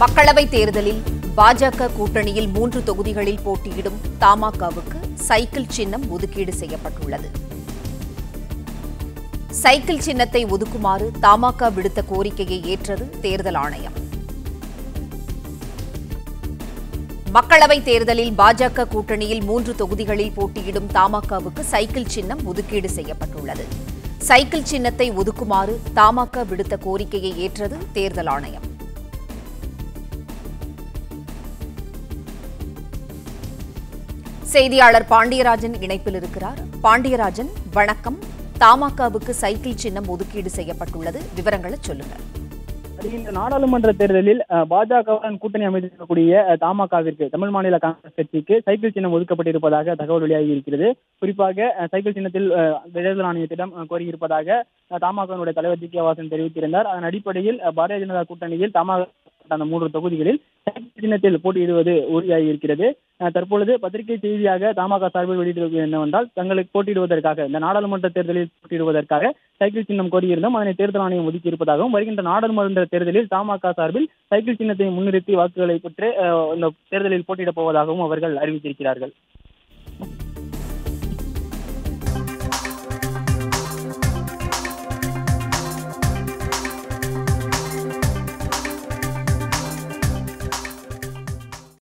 மக்களவைத் தேர்தலில் பாஜக கூட்டணியில் மூன்று தொகுதிகளில் போட்டியிடும் தமாகவுக்கு சைக்கிள் சின்னம் ஒதுக்கீடு செய்யப்பட்டுள்ளது. சைக்கிள் சின்னத்தை ஒதுக்குமாறு தமாக விடுத்த கோரிக்கையை ஏற்றது தேர்தல் ஆணையம். மக்களவைத் தேர்தலில் பாஜக கூட்டணியில் மூன்று தொகுதிகளில் போட்டியிடும் தமாகவுக்கு சைக்கிள் சின்னம் ஒதுக்கீடு செய்யப்பட்டுள்ளது. சைக்கிள் சின்னத்தை ஒதுக்குமாறு தமாக விடுத்த கோரிக்கையை ஏற்றது தேர்தல் ஆணையம். செய்தியாளர் பாண்டியராஜன் இணைப்பில் இருக்கிறார். பாண்டியராஜன் வணக்கம். தமாகவுக்கு சைக்கிள் சின்னம் ஒதுக்கீடு செய்யப்பட்டுள்ளது. விவரங்களை சொல்லுங்க வருகின்ற நாடாளுமன்ற தேர்தலில் பாஜகவுடன் கூட்டணி அமைந்திருக்கக்கூடிய தமாகவிற்கு தமிழ் மாநில காங்கிரஸ் கட்சிக்கு சைக்கிள் சின்னம் ஒதுக்கப்பட்டிருப்பதாக தகவல் வெளியாகி இருக்கிறது. குறிப்பாக சைக்கிள் சின்னத்தில் தேர்தல் ஆணையத்திடம் கோரியிருப்பதாக தமாகவினுடைய தலைவர் ஜி. கே. வாசன் தெரிவித்திருந்தார். அதன் அடிப்படையில் பாரதிய ஜனதா கூட்டணியில் தமாக அந்த மூன்று தொகுதிகளில் சைக்கிள் சின்னத்தில் போட்டியிடுவது உறுதியாகி இருக்கிறது. தற்பொழுது பத்திரிகை செய்தியாக தமாக சார்பில் வெளியிட்டிருப்பது என்னவென்றால் தங்களுக்கு போட்டியிடுவதற்காக இந்த நாடாளுமன்ற தேர்தலில் போட்டியிடுவதற்காக சைக்கிள் சின்னம் கோரியிருந்தோம். அதனை தேர்தல் ஆணையம் ஒதுக்கி இருப்பதாகவும் வருகின்ற நாடாளுமன்ற தேர்தலில் தமாக சார்பில் சைக்கிள் சின்னத்தை முன்னிறுத்தி வாக்குகளை பெற்று இந்த தேர்தலில் போட்டியிடப் போவதாகவும் அவர்கள் அறிவித்திருக்கிறார்கள்.